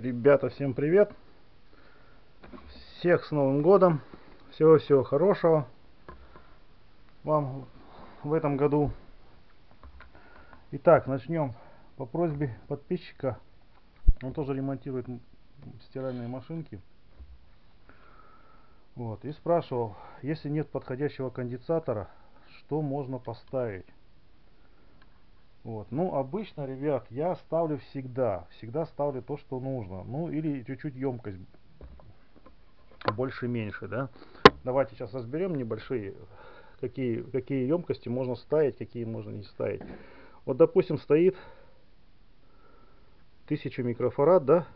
Ребята, всем привет! Всех с Новым Годом! Всего-всего хорошего вам в этом году. Итак, начнем по просьбе подписчика. Он тоже ремонтирует стиральные машинки. Вот, и спрашивал, если нет подходящего конденсатора, что можно поставить? Вот. Ну, обычно, ребят, я ставлю всегда. Всегда ставлю то, что нужно. Ну, или чуть-чуть емкость больше-меньше, да. Давайте сейчас разберем небольшие, какие, какие емкости можно ставить, какие можно не ставить. Вот, допустим, стоит 1000 микрофарад, да,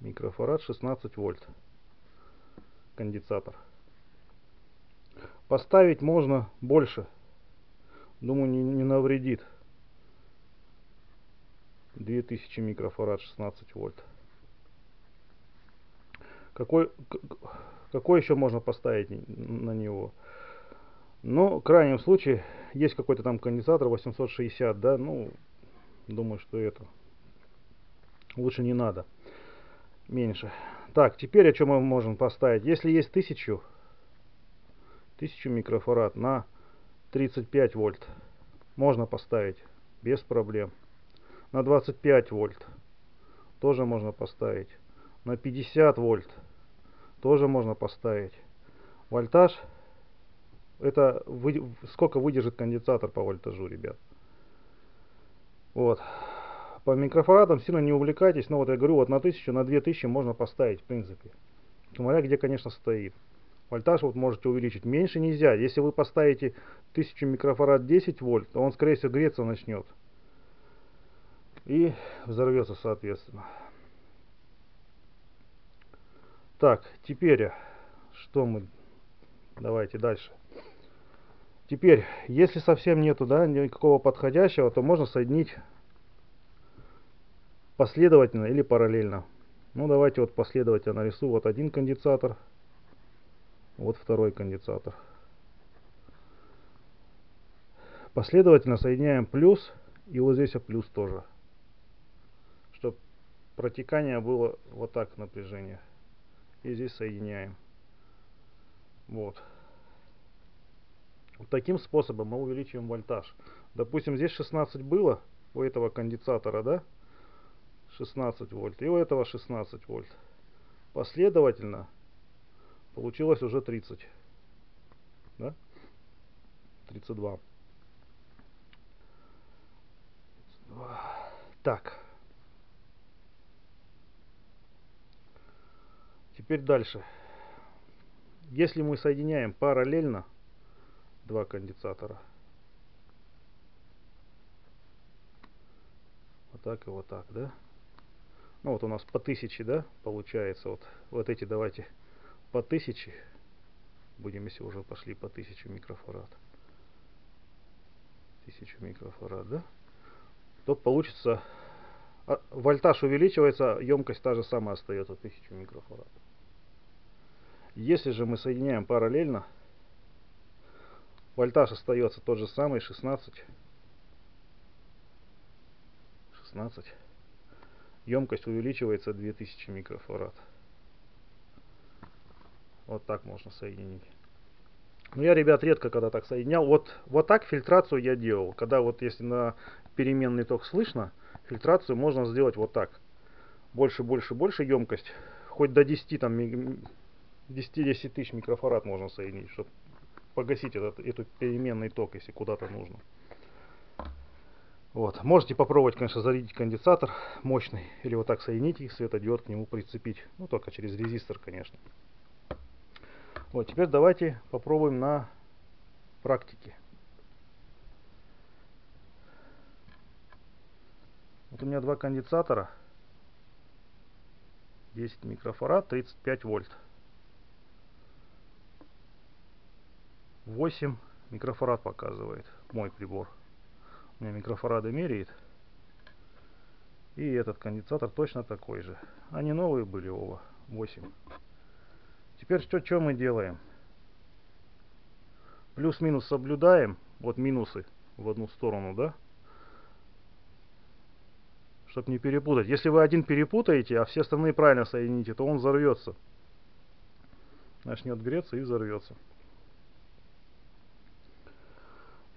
микрофарад 16 вольт, конденсатор. Поставить можно больше, думаю, не, не навредит. 2000 микрофарад 16 вольт. Какой, какой еще можно поставить на него? Ну, в крайнем случае, есть какой-то там конденсатор 860, да, ну, думаю, что это лучше не надо. Меньше. Так, теперь о чем мы можем поставить? Если есть 1000, 1000 микрофарад на 35 вольт, можно поставить без проблем на 25 вольт тоже можно поставить. На 50 вольт тоже можно поставить. Вольтаж это вы, сколько выдержит конденсатор по вольтажу ребят? Вот. По микрофарадам сильно не увлекайтесь но вот я говорю вот на 1000 на 2000 можно поставить в принципе. Смотря где конечно стоит. Вольтаж вот можете увеличить. Меньше нельзя. Если вы поставите 1000 микрофарад 10 вольт то он скорее всего греться начнет и взорвется соответственно. Так, теперь что мы... Давайте дальше. Теперь, если совсем нету, да, никакого подходящего, то можно соединить последовательно или параллельно. Ну, давайте вот последовательно нарисую. Вот один конденсатор, вот второй конденсатор. Последовательно соединяем плюс и вот здесь плюс тоже протекание было вот так напряжение. И здесь соединяем. Вот. Таким способом мы увеличиваем вольтаж. Допустим, здесь 16 было у этого конденсатора, да? 16 вольт. И у этого 16 вольт. Последовательно получилось уже 30. Да? 32. Так. Теперь дальше. Если мы соединяем параллельно два конденсатора, вот так и вот так, да? Ну вот у нас по тысяче, да, получается. Вот, вот эти давайте по тысяче. Будем, если уже пошли по тысяче микрофарад. Тысячу микрофарад, да? То получится а, вольтаж увеличивается, емкость та же самая остается 1000 микрофарад. Если же мы соединяем параллельно, вольтаж остается тот же самый, 16. 16. Емкость увеличивается 2000 микрофарад. Вот так можно соединить. Но я, ребят, редко когда так соединял. Вот, вот так фильтрацию я делал. Когда вот если на переменный ток слышно, фильтрацию можно сделать вот так. Больше, больше, больше емкость. Хоть до 10 там 10-10 тысяч микрофарад можно соединить, чтобы погасить этот, эту переменный ток, если куда-то нужно. Вот. Можете попробовать, конечно, зарядить конденсатор мощный, или вот так соединить и светодиод к нему прицепить. Ну, только через резистор, конечно. Вот, теперь давайте попробуем на практике. Вот у меня два конденсатора. 10 микрофарад, 35 вольт. 8 микрофарад показывает мой прибор. У меня микрофарады меряет. И этот конденсатор точно такой же. Они новые были оба. 8. Теперь что, что мы делаем? Плюс-минус соблюдаем. Вот минусы в одну сторону, да? чтобы не перепутать. Если вы один перепутаете, а все остальные правильно соедините, то он взорвется. Начнет греться и взорвется.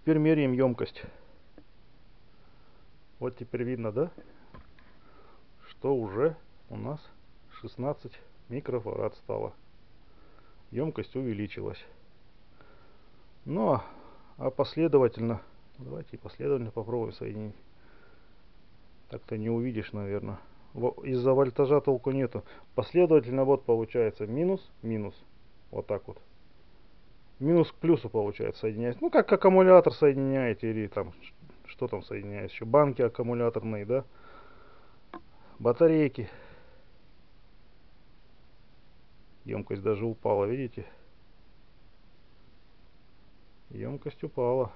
Теперь меряем емкость. Вот теперь видно, да? Что уже у нас 16 микрофарад стало. Емкость увеличилась. Ну, а последовательно, давайте последовательно попробуем соединить. Так-то не увидишь, наверное. Из-за вольтажа толку нету. Последовательно вот получается минус, минус. Вот так вот. Минус к плюсу получается соединяется. Ну, как аккумулятор соединяете или там, что там соединяется еще. Банки аккумуляторные, да. Батарейки. Емкость даже упала, видите? Емкость упала.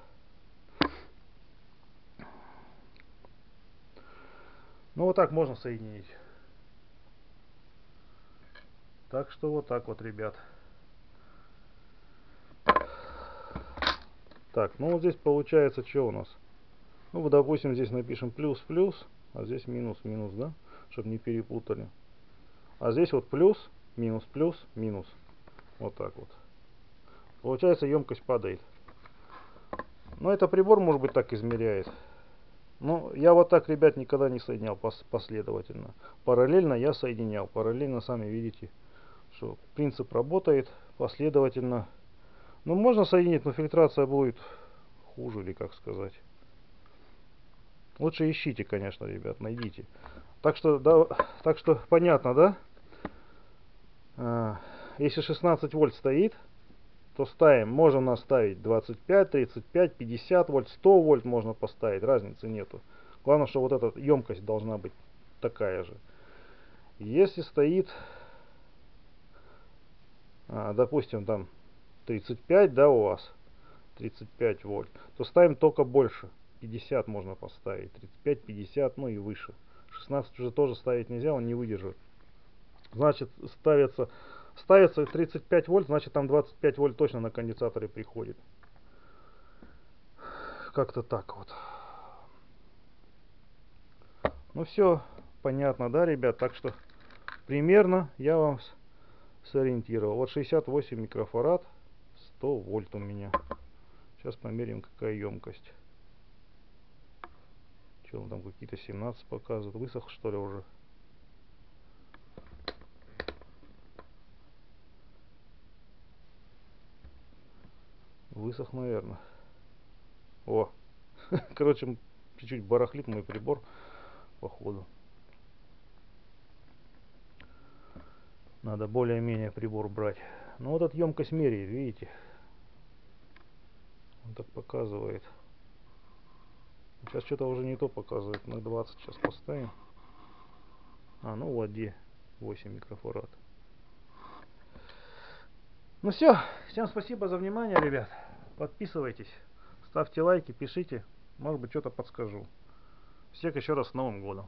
Ну вот так можно соединить. Так что вот так вот, ребят. Так, ну вот здесь получается что у нас? Ну, допустим, здесь напишем плюс-плюс, а здесь минус-минус, да? Чтобы не перепутали. А здесь вот плюс, минус, плюс, минус. Вот так вот. Получается, емкость падает. Но это прибор, может быть, так измеряет. Ну, я вот так, ребят, никогда не соединял пос последовательно. Параллельно я соединял. Параллельно, сами видите, что принцип работает последовательно. Ну, можно соединить, но фильтрация будет хуже, или как сказать. Лучше ищите, конечно, ребят, найдите. Так что, да, так что понятно, да? А, если 16 вольт стоит, то ставим, можем наставить 25, 35, 50 вольт, 100 вольт можно поставить, разницы нету. Главное, что вот эта емкость должна быть такая же. Если стоит, а, допустим, там 35, да, у вас, 35 вольт, то ставим только больше. 50 можно поставить, 35, 50, ну и выше. 16 уже тоже ставить нельзя, он не выдержит. Значит, ставится, ставится 35 вольт, значит там 25 вольт точно на конденсаторе приходит. Как-то так вот. Ну все, понятно, да, ребят? Так что примерно я вам сориентировал. Вот 68 микрофарад, 100 вольт у меня. Сейчас померим, какая емкость. Что он там какие-то 17 показывает? Высох что ли уже? Высох, наверное. О! Короче, чуть-чуть барахлит мой прибор, походу. Надо более-менее прибор брать. Ну вот от емкость меряет, видите? Он так показывает. Сейчас что-то уже не то показывает. На 20 сейчас поставим. А, ну вот где 8 микрофарад. Ну все. Всем спасибо за внимание, ребят. Подписывайтесь. Ставьте лайки, пишите. Может быть, что-то подскажу. Всех еще раз с Новым годом.